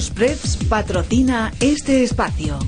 Spreads patrocina este espacio.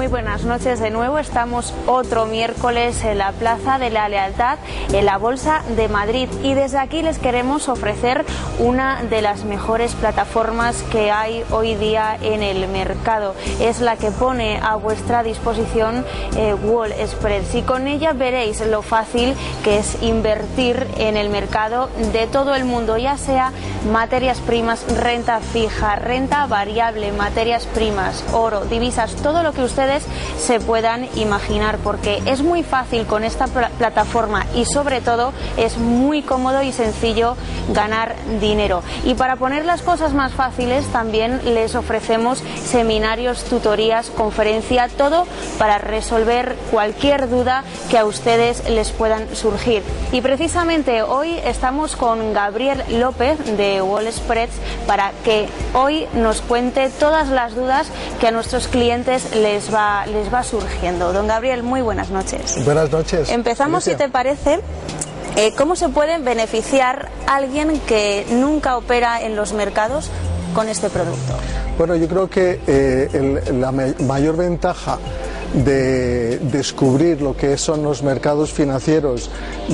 Muy buenas noches de nuevo. Estamos otro miércoles en la Plaza de la Lealtad, en la Bolsa de Madrid. Y desde aquí les queremos ofrecer una de las mejores plataformas que hay hoy día en el mercado. Es la que pone a vuestra disposición eh, Wall Spreads. Y con ella veréis lo fácil que es invertir en el mercado de todo el mundo, ya sea materias primas, renta fija, renta variable, materias primas, oro, divisas, todo lo que ustedes se puedan imaginar, porque es muy fácil con esta plataforma y sobre todo es muy cómodo y sencillo ganar dinero. Y para poner las cosas más fáciles también les ofrecemos seminarios, tutorías, conferencia, todo para resolver cualquier duda que a ustedes les puedan surgir. Y precisamente hoy estamos con Gabriel López de Wall Spreads para que hoy nos cuente todas las dudas que a nuestros clientes les va, les va surgiendo. Don Gabriel, muy buenas noches. Buenas noches. Empezamos, si te parece. Eh, ¿Cómo se puede beneficiar alguien que nunca opera en los mercados con este producto? Bueno, yo creo que eh, la mayor ventaja de descubrir lo que son los mercados financieros,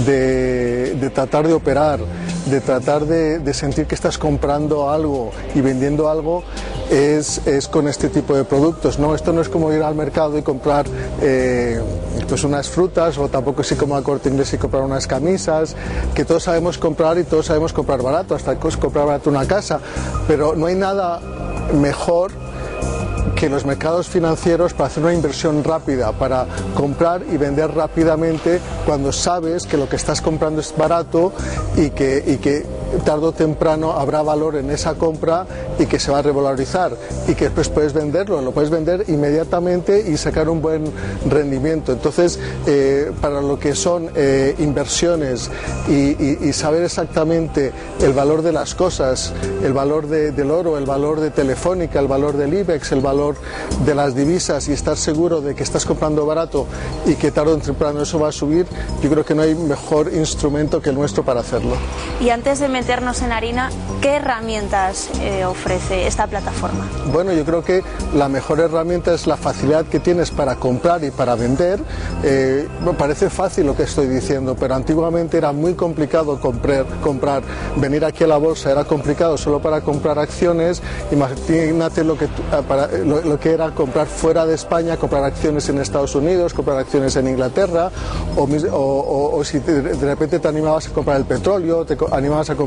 de, tratar de operar, de tratar de, sentir que estás comprando algo y vendiendo algo, es, con este tipo de productos. ¿no? Esto no es como ir al mercado y comprar eh, pues unas frutas o tampoco es como a corte inglés y comprar unas camisas, que todos sabemos comprar y todos sabemos comprar barato, hasta comprar barato una casa, pero no hay nada mejor que los mercados financieros para hacer una inversión rápida, para comprar y vender rápidamente cuando sabes que lo que estás comprando es barato y que, y que tarde o temprano habrá valor en esa compra y que se va a revalorizar y que después puedes venderlo, lo puedes vender inmediatamente y sacar un buen rendimiento. Entonces, eh, para lo que son eh, inversiones y, saber exactamente el valor de las cosas, el valor del oro, el valor de Telefónica, el valor del IBEX, el valor de las divisas y estar seguro de que estás comprando barato y que tarde o temprano eso va a subir, yo creo que no hay mejor instrumento que el nuestro para hacerlo. Y antes de meternos en harina, ¿qué herramientas eh, ofrece esta plataforma? Bueno, yo creo que la mejor herramienta es la facilidad que tienes para comprar y para vender. Eh, me parece fácil lo que estoy diciendo, pero antiguamente era muy complicado comprar, comprar. Venir aquí a la bolsa era complicado solo para comprar acciones. Imagínate lo que, ah, para, lo, que era comprar fuera de España, comprar acciones en Estados Unidos, comprar acciones en Inglaterra, o, o si de repente te animabas a comprar el petróleo, te animabas a comprar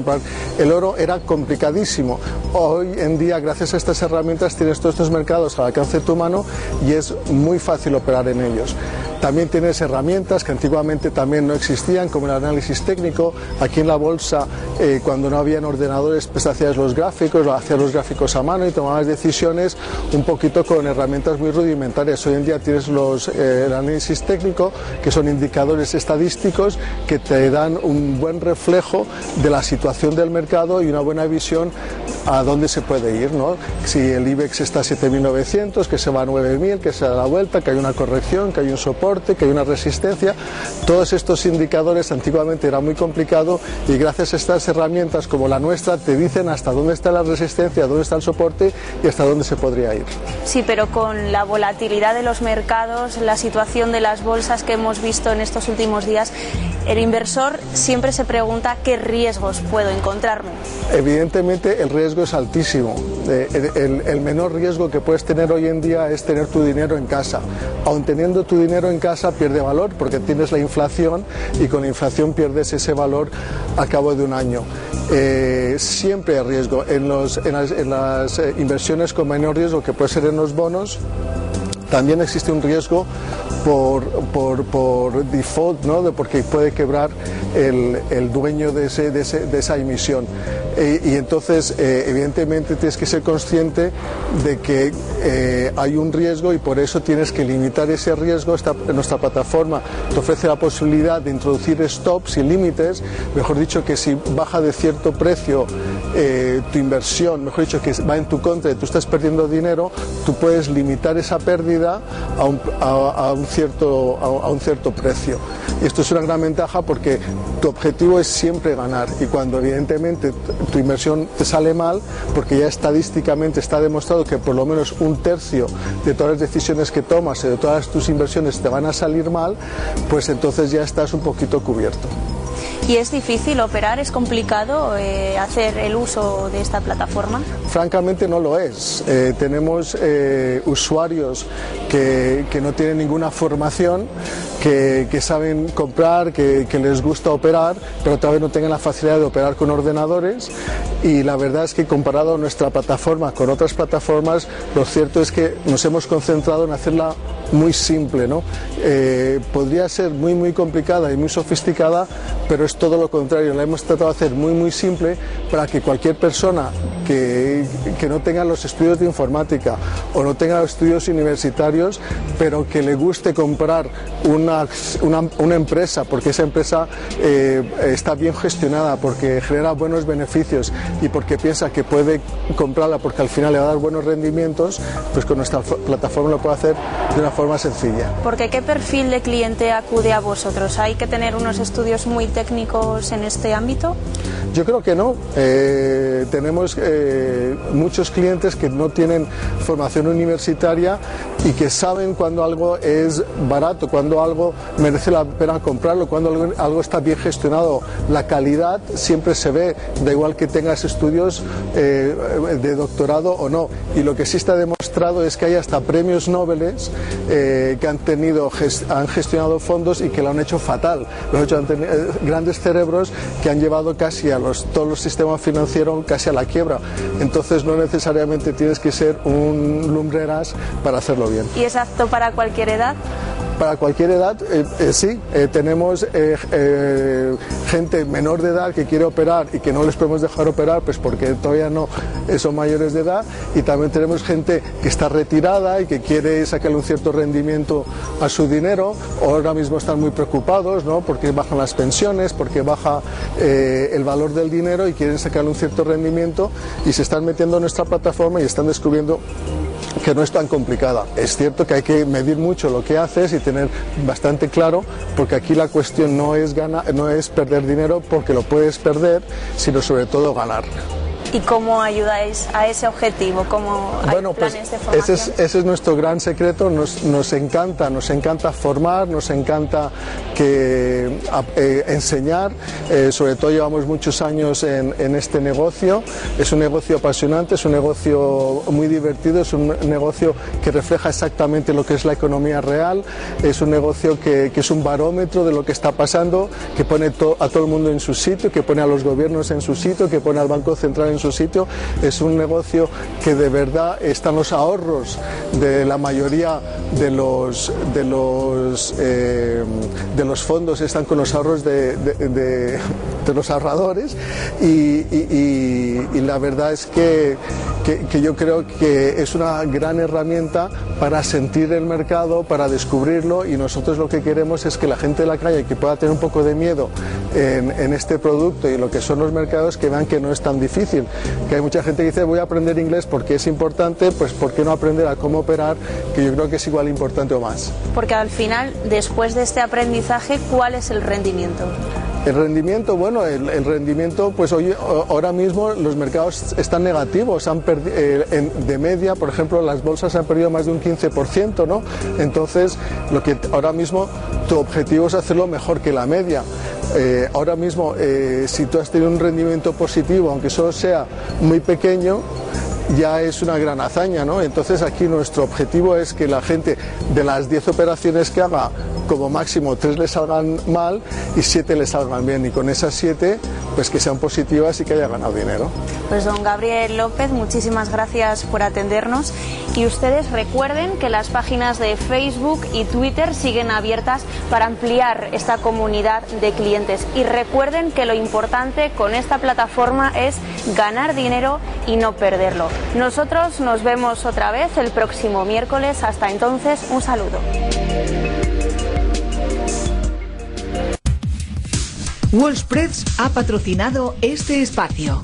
el oro era complicadísimo. Hoy en día, gracias a estas herramientas, tienes todos estos mercados al alcance de tu mano y es muy fácil operar en ellos. También tienes herramientas que antiguamente también no existían, como el análisis técnico. Aquí en la bolsa, eh, cuando no habían ordenadores, pues hacías los gráficos, hacías los gráficos a mano y tomabas decisiones un poquito con herramientas muy rudimentarias. Hoy en día tienes los, eh, el análisis técnico, que son indicadores estadísticos que te dan un buen reflejo de la situación del mercado y una buena visión a dónde se puede ir. ¿no? Si el IBEX está a 7.900, que se va a 9.000, que se da la vuelta, que hay una corrección, que hay un soporte que hay una resistencia. Todos estos indicadores antiguamente era muy complicado y gracias a estas herramientas como la nuestra te dicen hasta dónde está la resistencia, dónde está el soporte y hasta dónde se podría ir. Sí, pero con la volatilidad de los mercados, la situación de las bolsas que hemos visto en estos últimos días, el inversor siempre se pregunta qué riesgos puedo encontrarme. Evidentemente el riesgo es altísimo. Eh, el, menor riesgo que puedes tener hoy en día es tener tu dinero en casa. Aun teniendo tu dinero en casa pierde valor porque tienes la inflación y con la inflación pierdes ese valor a cabo de un año. Eh, siempre hay riesgo. En las, en las eh, inversiones con menor riesgo, que puede ser en los bonos, también existe un riesgo por, por, por default, ¿no? de porque puede quebrar el, el dueño de, ese, de, ese, de, esa emisión. E, y entonces, eh, evidentemente, tienes que ser consciente de que eh, hay un riesgo y por eso tienes que limitar ese riesgo. Esta, nuestra plataforma te ofrece la posibilidad de introducir stops y límites, mejor dicho, que si baja de cierto precio eh, tu inversión, mejor dicho, que va en tu contra y tú estás perdiendo dinero, tú puedes limitar esa pérdida salida a un, a un cierto, a un cierto precio. Y esto es una gran ventaja porque tu objetivo es siempre ganar y cuando evidentemente tu inversión te sale mal, porque ya estadísticamente está demostrado que por lo menos un tercio de todas las decisiones que tomas y de todas tus inversiones te van a salir mal, pues entonces ya estás un poquito cubierto. ¿Y es difícil operar? ¿Es complicado eh, hacer el uso de esta plataforma? Francamente no lo es. Eh, tenemos eh, usuarios que, que, no tienen ninguna formación, que, que saben comprar, que, que, les gusta operar, pero todavía no tengan la facilidad de operar con ordenadores. Y la verdad es que comparado nuestra plataforma con otras plataformas, lo cierto es que nos hemos concentrado en hacerla muy simple, ¿no? Eh, podría ser muy muy complicada y muy sofisticada, pero es todo lo contrario. La hemos tratado de hacer muy muy simple para que cualquier persona que, que no tenga los estudios de informática o no tenga los estudios universitarios, pero que le guste comprar una, una, una empresa, porque esa empresa eh, está bien gestionada, porque genera buenos beneficios y porque piensa que puede comprarla porque al final le va a dar buenos rendimientos, pues con nuestra plataforma lo puede hacer de una forma sencilla. Porque ¿qué perfil de cliente acude a vosotros? ¿Hay que tener unos estudios muy técnicos en este ámbito? Yo creo que no. Eh, tenemos eh, muchos clientes que no tienen formación universitaria y que saben cuando algo es barato, cuando algo merece la pena comprarlo, cuando algo, algo está bien gestionado. La calidad siempre se ve, da igual que tengas estudios eh, de doctorado o no. Y lo que sí está demostrado es que hay hasta premios Nobel eh, que han tenido, gest han gestionado fondos y que lo han hecho fatal. Lo han hecho han eh, grandes cerebros que han llevado casi a los, todos los sistemas financieros casi a la quiebra. Entonces no necesariamente tienes que ser un lumbreras para hacerlo bien. ¿Y es apto para cualquier edad? Para cualquier edad, eh, eh, sí. Eh, tenemos gente menor de edad que quiere operar y que no les podemos dejar operar, pues porque todavía no son mayores de edad. Y también tenemos gente que está retirada y que quiere sacarle un cierto rendimiento a su dinero. Ahora mismo están muy preocupados, ¿no? Porque bajan las pensiones, porque baja el valor del dinero y quieren sacarle un cierto rendimiento y se están metiendo en nuestra plataforma y están descubriendo que no es tan complicada. Es cierto que hay que medir mucho lo que haces y tener bastante claro, porque aquí la cuestión no es, ganar, no es perder dinero porque lo puedes perder, sino sobre todo ganar. ¿Y cómo ayudáis a ese objetivo? ¿Cómo hay bueno, pues planes de formación? ese es, ese es nuestro gran secreto. Nos, nos, encanta, nos encanta formar, nos encanta que, eh, enseñar. Eh, sobre todo llevamos muchos años en, en, este negocio. Es un negocio apasionante, es un negocio muy divertido, es un negocio que refleja exactamente lo que es la economía real. Es un negocio que, que es un barómetro de lo que está pasando, que pone to, a todo el mundo en su sitio, que pone a los gobiernos en su sitio, que pone al Banco Central en su sitio. Es un negocio que de verdad están los ahorros de la mayoría de los de los eh, de los fondos están con los ahorros de, de, los ahorradores y, y, la verdad es que, que, yo creo que es una gran herramienta para sentir el mercado, para descubrirlo y nosotros lo que queremos es que la gente de la calle que pueda tener un poco de miedo en, en este producto y lo que son los mercados que vean que no es tan difícil que hay mucha gente que dice voy a aprender inglés porque es importante, pues ¿por qué no aprender a cómo operar? Que yo creo que es igual importante o más. Porque al final, después de este aprendizaje, ¿cuál es el rendimiento? El rendimiento, bueno, el, rendimiento, pues hoy, ahora mismo los mercados están negativos, han eh, de media, por ejemplo, las bolsas han perdido más de un 15%, ¿no? Entonces, lo que ahora mismo tu objetivo es hacerlo mejor que la media. Eh, ahora mismo, eh, si tú has tenido un rendimiento positivo, aunque solo sea muy pequeño, ya es una gran hazaña, ¿no? Entonces aquí nuestro objetivo es que la gente de las 10 operaciones que haga, como máximo 3 le salgan mal y 7 le salgan bien. Y con esas 7, pues que sean positivas y que haya ganado dinero. Pues don Gabriel López, muchísimas gracias por atendernos. Y ustedes recuerden que las páginas de Facebook y Twitter siguen abiertas para ampliar esta comunidad de clientes. Y recuerden que lo importante con esta plataforma es ganar dinero y no perderlo. Nosotros nos vemos otra vez el próximo miércoles. Hasta entonces, un saludo. Wallspreads ha patrocinado este espacio.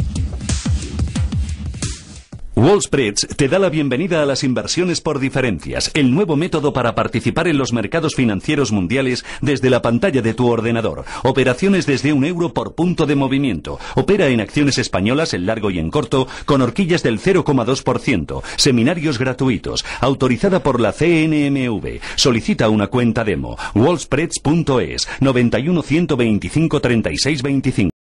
Wallspreads te da la bienvenida a las inversiones por diferencias, el nuevo método para participar en los mercados financieros mundiales desde la pantalla de tu ordenador. Operaciones desde un euro por punto de movimiento. Opera en acciones españolas en largo y en corto con horquillas del 0,2%. Seminarios gratuitos. Autorizada por la CNMV. Solicita una cuenta demo. Wallspreads.es 91 125 36 25.